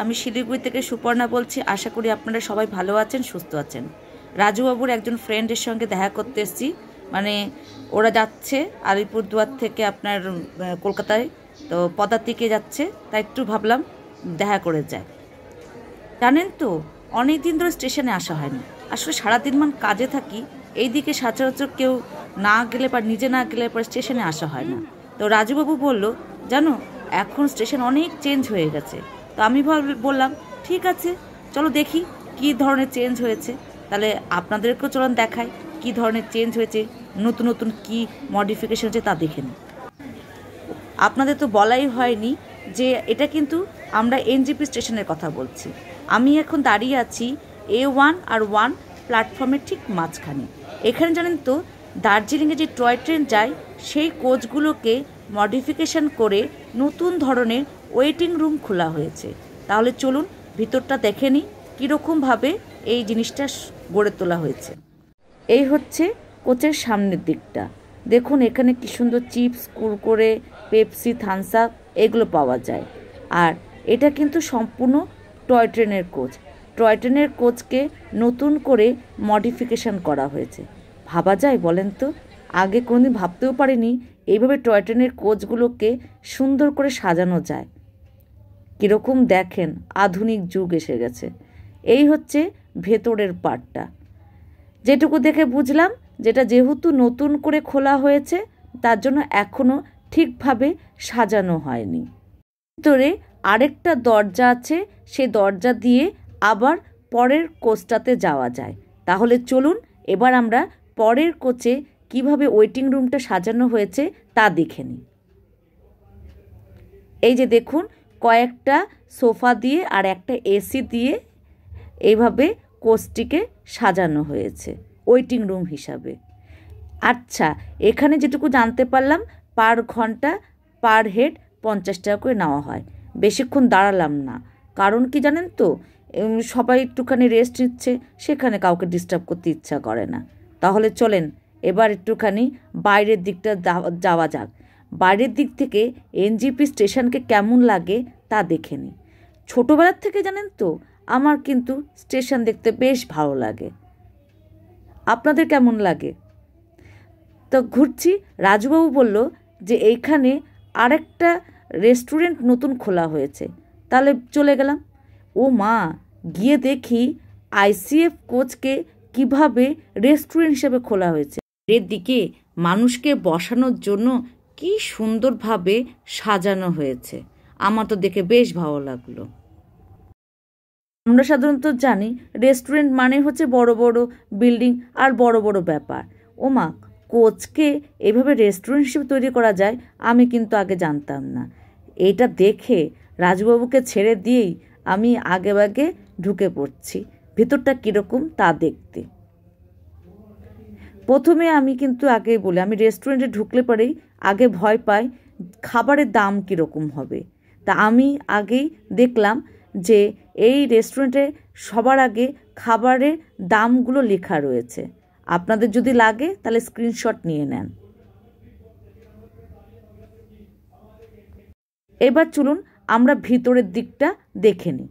আমি শিলিগুড়ি থেকে সুপর্ণা বলছি। আশা করি আপনারা সবাই ভালো আছেন, সুস্থ আছেন। রাজুবাবুর একজন ফ্রেন্ডের সঙ্গে দেখা করতে এসেছি। মানে ওরা যাচ্ছে আলিপুরদুয়ার থেকে আপনার কলকাতায়। তো পদাতিকে যাচ্ছে, তাই একটু ভাবলাম দেখা করে যায় জানেন তো অনেক দিন ধরে স্টেশনে আসা হয়নি। আসলে সারাদিন মান কাজে থাকি, এইদিকে সচরাচর কেউ না গেলে বা নিজে না গেলে পর স্টেশনে আসা হয় না। তো রাজুবাবু বলল, জানো, এখন স্টেশন অনেক চেঞ্জ হয়ে গেছে। তো আমি বললাম, ঠিক আছে, চলো দেখি কি ধরনের চেঞ্জ হয়েছে। তাহলে আপনাদেরকেও চলুন দেখাই কি ধরনের চেঞ্জ হয়েছে, নতুন নতুন কি মডিফিকেশন হচ্ছে তা দেখে নিই। আপনাদের তো বলাই হয়নি যে এটা কিন্তু আমরা এনজিপি স্টেশনের কথা বলছি। আমি এখন দাঁড়িয়ে আছি এ ওয়ান আর ওয়ান প্ল্যাটফর্মের ঠিক মাঝখানে। এখানে জানেন তো, দার্জিলিংয়ে যে টয় ট্রেন যায়, সেই কোচগুলোকে মডিফিকেশন করে নতুন ধরনের ওয়েটিং রুম খোলা হয়েছে। তাহলে চলুন ভিতরটা দেখে নিই কীরকমভাবে এই জিনিসটা গড়ে তোলা হয়েছে। এই হচ্ছে কোচের সামনের দিকটা। দেখুন এখানে কি সুন্দর chips, Kurkure, Pepsi, Thums Up এগুলো পাওয়া যায়। আর এটা কিন্তু সম্পূর্ণ টয় ট্রেনের কোচ। টয় ট্রেনের কোচকে নতুন করে মডিফিকেশন করা হয়েছে। ভাবা যায় বলেন তো? আগে কোনোদিন ভাবতেও পারিনি এইভাবে টয় ট্রেনের কোচগুলোকে সুন্দর করে সাজানো যায়। কীরকম দেখেন, আধুনিক যুগ এসে গেছে। এই হচ্ছে ভেতরের পার্টটা যেটুকু দেখে বুঝলাম, যেটা যেহেতু নতুন করে খোলা হয়েছে, তার জন্য এখনও ঠিকভাবে সাজানো হয়নি। ভিতরে আরেকটা দরজা আছে সেই দরজা দিয়ে আবার পরের কোচটাতে যাওয়া যায়। তাহলে চলুন, এবার আমরা পরের কোচে কীভাবে ওয়েটিং রুমটা সাজানো হয়েছে তা দেখে নিই। এই যে দেখুন, কয়েকটা সোফা দিয়ে আর একটা এসি দিয়ে এইভাবে কোচটিকে সাজানো হয়েছে ওয়েটিং রুম হিসাবে। আচ্ছা এখানে যেটুকু জানতে পারলাম পার ঘণ্টা পার হেড পঞ্চাশ টাকা করে নেওয়া হয়। বেশিক্ষণ দাঁড়ালাম না। কারণ কি জানেন তো সবাই একটুখানি রেস্ট নিচ্ছে, সেখানে কাউকে ডিস্টার্ব করতে ইচ্ছা করে না। তাহলে চলেন এবার একটুখানি বাইরের দিকটা যাওয়া যাক। বাইরের দিক থেকে এনজিপি স্টেশনকে কেমন লাগে তা দেখে নিই। ছোটোবেলার থেকে জানেন তো, আমার কিন্তু স্টেশন দেখতে বেশ ভালো লাগে। আপনাদের কেমন লাগে? তো ঘুরছি, রাজুবাবু বলল যে এইখানে আরেকটা রেস্টুরেন্ট নতুন খোলা হয়েছে। তাহলে চলে গেলাম। ও মা, গিয়ে দেখি আইসিএফ কোচকে কীভাবে রেস্টুরেন্ট হিসেবে খোলা হয়েছে। এর দিকে মানুষকে বসানোর জন্য কি সুন্দরভাবে সাজানো হয়েছে। আমার তো দেখে বেশ ভালো লাগল। আমরা সাধারণত জানি রেস্টুরেন্ট মানে হচ্ছে বড় বড় বিল্ডিং আর বড় বড় ব্যাপার। ও মা কোচকে এভাবে রেস্টুরেন্ট হিসেবে তৈরি করা যায় আমি কিন্তু আগে জানতাম না। এটা দেখে রাজুবাবুকে ছেড়ে দিয়েই আমি আগে আগে ঢুকে পড়ছি। ভিতরটা কীরকম তা দেখতে। প্রথমে আমি কিন্তু আগেই বলি, আমি রেস্টুরেন্টে ঢুকলে পরেই আগে ভয় পাই খাবারের দাম কীরকম হবে। তা আমি আগেই দেখলাম যে এই রেস্টুরেন্টে সবার আগে খাবারের দামগুলো লেখা রয়েছে। আপনাদের যদি লাগে, তাহলে স্ক্রিনশট নিয়ে নেন। এবার চলুন আমরা ভিতরের দিকটা দেখে নিই।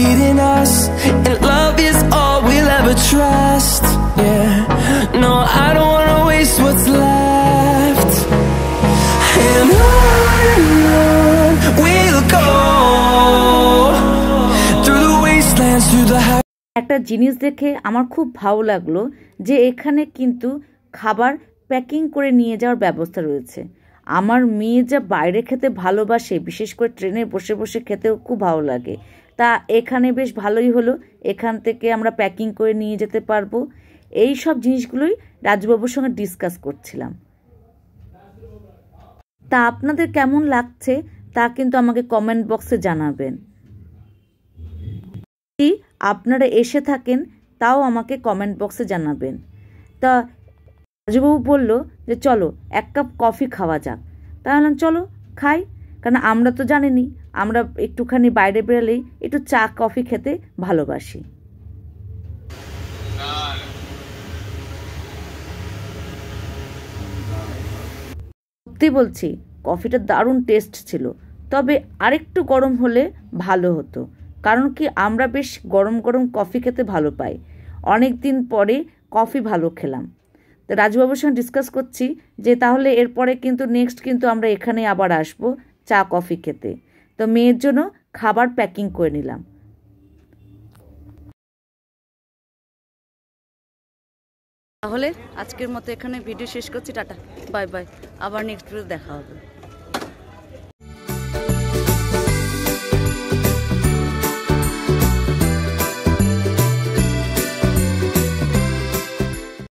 একটা জিনিস দেখে আমার খুব ভালো লাগল যে এখানে কিন্তু খাবার প্যাকিং করে নিয়ে যাওয়ার ব্যবস্থা রয়েছে। আমার মেয়ে যা বাইরে খেতে ভালোবাসে, বিশেষ করে ট্রেনে বসে বসে খেতেও খুব ভালো লাগে। তা এখানে বেশ ভালোই হলো, এখান থেকে আমরা প্যাকিং করে নিয়ে যেতে পারব। এই সব জিনিসগুলোই রাজুবাবুর সঙ্গে ডিসকাস করছিলাম। তা আপনাদের কেমন লাগছে তা কিন্তু আমাকে কমেন্ট বক্সে জানাবেন। আপনারা এসে থাকেন, তাও আমাকে কমেন্ট বক্সে জানাবেন। তা রাজুবাবু বলল যে, চলো, এক কাপ কফি খাওয়া যাক। তা বললাম, চলো, খাই। কারণ আমরা তো জানিনি, আমরা একটুখানি বাইরে বেরোলেই একটু চা কফি খেতে ভালোবাসি। সত্যি বলছি কফিটা দারুণ টেস্ট ছিল। তবে আরেকটু গরম হলে ভালো হতো। কারণ কি আমরা বেশ গরম গরম কফি খেতে ভালো পাই। অনেক দিন পরে কফি ভালো খেলাম। তো রাজুবাবুর সঙ্গে ডিসকাস করছি যে তাহলে এরপরে কিন্তু নেক্সট কিন্তু আমরা এখানে আবার আসব চা, কফি খেতে। তো মেয়ের জন্য খাবার প্যাকিং করে নিলাম। তাহলে আজকের মতো এখানে ভিডিও শেষ করছি, টাটা। বাই বাই আবার নেক্সট ভিডিও দেখা হবে।